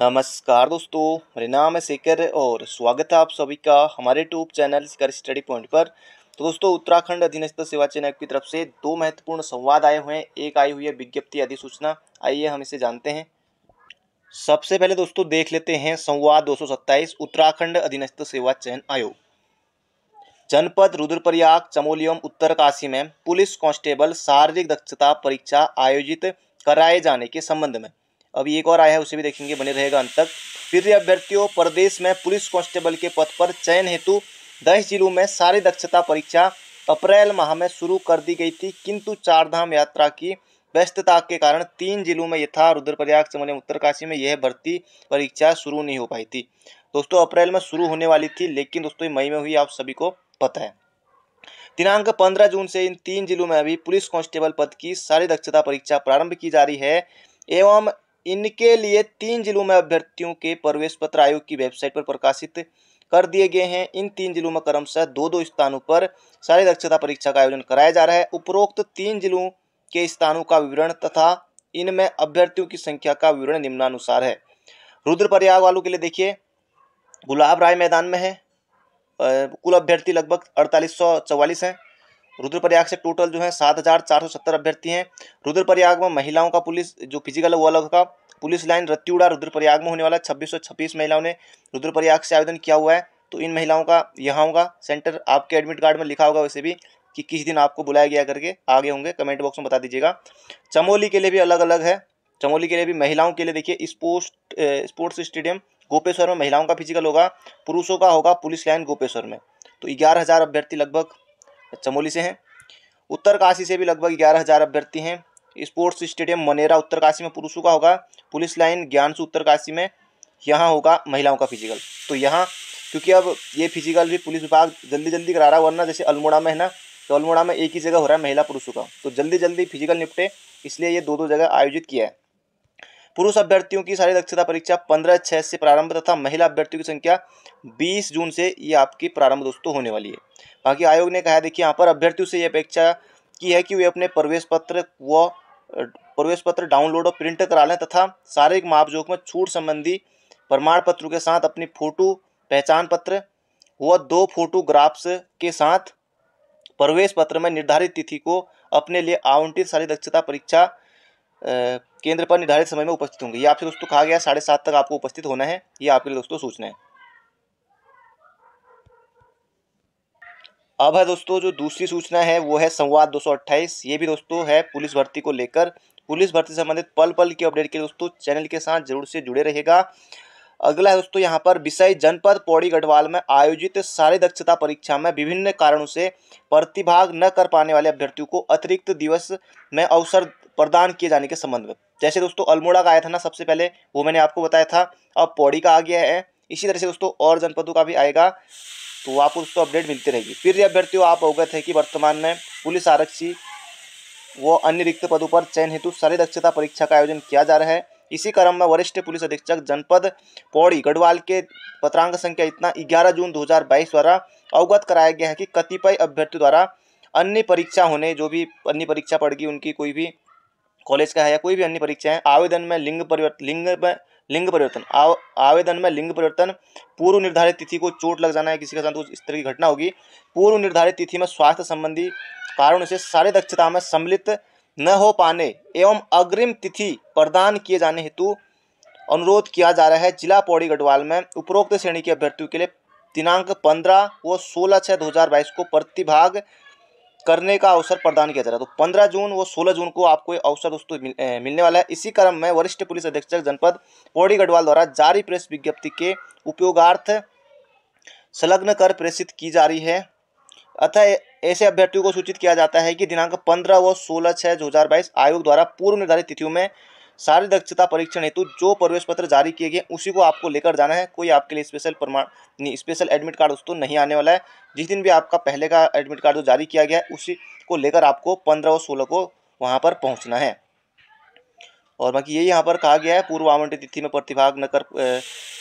नमस्कार दोस्तों, मेरा नाम है शेखर और स्वागत है आप सभी का हमारे यूट्यूब चैनल कर स्टडी पॉइंट पर। तो दोस्तों, उत्तराखंड अधीनस्थ सेवा चयन आयोग की तरफ़ से दो महत्वपूर्ण संवाद आए हुए हैं। एक आई हुई है विज्ञप्ति अधिसूचना। आइए हम इसे जानते हैं। सबसे पहले दोस्तों, देख लेते हैं संवाद दो सौ सत्ताइस उत्तराखंड अधीनस्थ सेवा चयन आयोग। जनपद रुद्रप्रयाग चमोली एवं उत्तरकाशी में पुलिस कांस्टेबल शारीरिक दक्षता परीक्षा आयोजित कराए जाने के संबंध में। अभी एक और आया है, उसे भी देखेंगे, बने रहेगा अंत तक। फिर अभ्यर्थियों, प्रदेश में पुलिस कांस्टेबल के पद पर चयन हेतु दस जिलों में सारी दक्षता परीक्षा अप्रैल माह में शुरू कर दी गई थी, किंतु चारधाम यात्रा की व्यस्तता के कारण तीन जिलों में यथा रुद्रप्रयाग, चमोली उत्तरकाशी में यह भर्ती परीक्षा शुरू नहीं हो पाई थी। दोस्तों, अप्रैल में शुरू होने वाली थी, लेकिन दोस्तों मई में हुई, आप सभी को पता है। दिनांक 15 जून से इन तीन जिलों में अभी पुलिस कांस्टेबल पद की सारी दक्षता परीक्षा प्रारंभ की जा रही है, एवं इनके लिए तीन जिलों में अभ्यर्थियों के प्रवेश पत्र आयोग की वेबसाइट पर प्रकाशित कर दिए गए हैं। इन तीन जिलों में क्रमशः दो दो स्थानों पर सारी दक्षता परीक्षा का आयोजन कराया जा रहा है। उपरोक्त तीन जिलों के स्थानों का विवरण तथा इनमें अभ्यर्थियों की संख्या का विवरण निम्नानुसार है। रुद्रप्रयाग वालों के लिए देखिए, गुलाब राय मैदान में है। कुल अभ्यर्थी लगभग अड़तालीस सौ चौवालीस हैं। रुद्रप्रयाग से टोटल जो है सात हज़ार चार सौ सत्तर अभ्यर्थी हैं। रुद्रप्रयाग में महिलाओं का पुलिस, जो फ़िज़िकल है, वो अलग का पुलिस लाइन रत्तीउड़ा रुद्रप्रयाग में होने वाला छब्बीस सौ छब्बीस महिलाओं ने रुद्रप्रयाग से आवेदन किया हुआ है। तो इन महिलाओं का यहाँ होगा। सेंटर आपके एडमिट कार्ड में लिखा होगा वैसे भी कि किस दिन आपको बुलाया गया करके आगे होंगे। कमेंट बॉक्स में बता दीजिएगा। चमोली के लिए भी अलग अलग है। चमोली के लिए भी महिलाओं के लिए देखिए, स्पोर्ट्स स्पोर्ट्स स्टेडियम गोपेश्वर में महिलाओं का फ़िज़िकल होगा। पुरुषों का होगा पुलिस लाइन गोपेश्वर में। तो ग्यारह हज़ार अभ्यर्थी लगभग चमोली से हैं। उत्तरकाशी से भी लगभग ग्यारह हज़ार अभ्यर्थी हैं। स्पोर्ट्स स्टेडियम मनेरा उत्तरकाशी में पुरुषों का होगा। पुलिस लाइन ज्ञानसु उत्तरकाशी में, यहाँ होगा महिलाओं का फ़िज़िकल तो यहाँ, क्योंकि अब ये फ़िज़िकल भी पुलिस विभाग जल्दी जल्दी करा रहा है, वरना जैसे अल्मोड़ा में है ना तो अल्मोड़ा में एक ही जगह हो रहा है महिला पुरुषों का। तो जल्दी जल्दी फ़िज़िकल निपटे, इसलिए ये दो दो जगह आयोजित किया है। पुरुष अभ्यर्थियों की सारी दक्षता परीक्षा पंद्रह छः से प्रारंभ तथा महिला अभ्यर्थियों की संख्या बीस जून से ये आपकी प्रारंभ दोस्तों होने वाली है। बाकी आयोग ने कहा देखिए, यहाँ पर अभ्यर्थियों से ये अपेक्षा की है कि वे अपने प्रवेश पत्र व प्रवेश पत्र डाउनलोड और प्रिंट करा लें तथा शारीरिक मापजोक में छूट संबंधी प्रमाण पत्रों के साथ अपनी फ़ोटो, पहचान पत्र व दो फोटोग्राफ्स के साथ प्रवेश पत्र में निर्धारित तिथि को अपने लिए आवंटित सारी दक्षता परीक्षा केंद्र पर निर्धारित समय में उपस्थित होंगे। ये आपसे दोस्तों कहा गया साढ़े सात तक आपको उपस्थित होना है। ये आपके लिए दोस्तों सूचना है। अब है दोस्तों जो दूसरी सूचना है, वो है संवाद 228 ये भी दोस्तों है पुलिस भर्ती को लेकर। पुलिस भर्ती संबंधित पल पल की अपडेट के दोस्तों चैनल के साथ ज़रूर से जुड़े रहेगा अगला है दोस्तों यहाँ पर विषय जनपद पौड़ी गढ़वाल में आयोजित सारी दक्षता परीक्षा में विभिन्न कारणों से प्रतिभाग न कर पाने वाले अभ्यर्थियों को अतिरिक्त दिवस में अवसर प्रदान किए जाने के संबंध में। जैसे दोस्तों अल्मोड़ा का आया था ना सबसे पहले, वो मैंने आपको बताया था। अब पौड़ी का आ गया है। इसी तरह से दोस्तों और जनपदों का भी आएगा। तो आपको दोस्तों अपडेट मिलती रहेगी। फिर ये अभ्यर्थियों, आप अवगत है कि वर्तमान में पुलिस आरक्षी व अन्य रिक्त पदों पर चयन हेतु सारी दक्षता परीक्षा का आयोजन किया जा रहा है। इसी क्रम में वरिष्ठ पुलिस अधीक्षक जनपद पौड़ी गढ़वाल के पत्रांक संख्या इतना 11 जून 2022 द्वारा अवगत कराया गया है कि कतिपय अभ्यर्थियों द्वारा अन्य परीक्षा होने जो भी अन्य परीक्षा पड़गी उनकी कोई भी कॉलेज का है या कोई भी अन्य परीक्षा है आवेदन में लिंग परिवर्तन लिंग में लिंग परिवर्तन आव, आवेदन में लिंग परिवर्तन पूर्व निर्धारित तिथि को चोट लग जाना है किसी के साथ इस तरह की घटना होगी। पूर्व निर्धारित तिथि में स्वास्थ्य संबंधी कारणों से सारे दक्षता में सम्मिलित न हो पाने एवं अग्रिम तिथि प्रदान किए जाने हेतु अनुरोध किया जा रहा है। जिला पौड़ी गढ़वाल में उपरोक्त श्रेणी के अभ्यर्थियों के लिए दिनांक पंद्रह व सोलह छः दो हज़ार बाईस को प्रतिभाग करने का अवसर प्रदान किया जा रहा है। तो पंद्रह जून व सोलह जून को आपको अवसर दोस्तों मिल, मिलने वाला है। इसी क्रम में वरिष्ठ पुलिस अधीक्षक जनपद पौड़ी गढ़वाल द्वारा जारी प्रेस विज्ञप्ति के उपयोगार्थ संलग्न कर प्रेषित की जा रही है। अतः ऐसे अभ्यर्थियों को सूचित किया जाता है कि दिनांक पंद्रह व सोलह छः दो हज़ार बाईस आयोग द्वारा पूर्व निर्धारित तिथियों में सारी दक्षता परीक्षण हेतु जो प्रवेश पत्र जारी किए गए, उसी को आपको लेकर जाना है। कोई आपके लिए स्पेशल प्रमाण स्पेशल एडमिट कार्ड दोस्तों नहीं आने वाला है। जिस दिन भी आपका पहले का एडमिट कार्ड जो जारी किया गया है उसी को लेकर आपको पंद्रह व सोलह को वहाँ पर पहुँचना है। और बाकी ये यहाँ पर कहा गया है, पूर्व आवंटित तिथि में प्रतिभाग न कर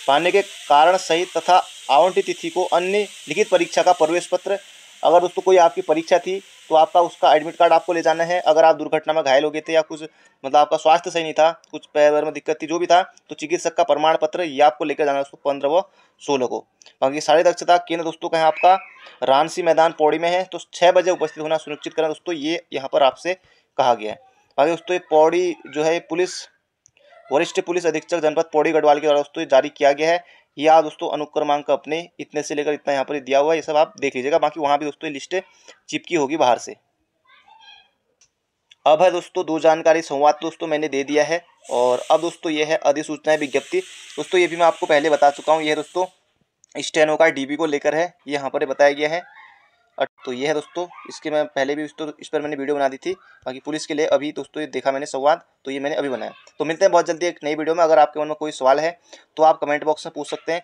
पाने के कारण सहित तथा आवंटित तिथि को अन्य लिखित परीक्षा का प्रवेश पत्र अगर दोस्तों कोई आपकी परीक्षा थी तो आपका उसका एडमिट कार्ड आपको ले जाना है। अगर आप दुर्घटना में घायल हो गए थे या कुछ मतलब आपका स्वास्थ्य सही नहीं था, कुछ पैर में दिक्कत थी, जो भी था तो चिकित्सक का प्रमाण पत्र ये आपको लेकर जाना है दोस्तों पंद्रह व सोलह को। बाकी सारी दक्षता केंद्र दोस्तों कहें आपका रानसी मैदान पौड़ी में है तो छः बजे उपस्थित होना सुनिश्चित करें दोस्तों, ये यहाँ पर आपसे कहा गया है। बाकी दोस्तों, ये पौड़ी जो है पुलिस, वरिष्ठ पुलिस अधीक्षक जनपद पौड़ी गढ़वाल के द्वारा दोस्तों जारी किया गया है। या दोस्तों अनुक्रमांक अपने इतने से लेकर इतना यहाँ पर दिया हुआ है, ये सब आप देख लीजिएगा। बाकी वहाँ भी दोस्तों लिस्ट चिपकी होगी बाहर से। अब है दोस्तों दो जानकारी संवाद दोस्तों मैंने दे दिया है और अब दोस्तों ये है अधिसूचना विज्ञप्ति। दोस्तों ये भी मैं आपको पहले बता चुका हूँ, ये दोस्तों स्टेनो का डीबी को लेकर है, ये यहाँ पर बताया गया है। तो ये है दोस्तों, इसके मैं पहले भी दोस्तों इस पर मैंने वीडियो बना दी थी, बाकी पुलिस के लिए अभी दोस्तों ये देखा मैंने संवाद तो ये मैंने अभी बनाया। तो मिलते हैं बहुत जल्दी एक नई वीडियो में, अगर आपके मन में कोई सवाल है तो आप कमेंट बॉक्स में पूछ सकते हैं।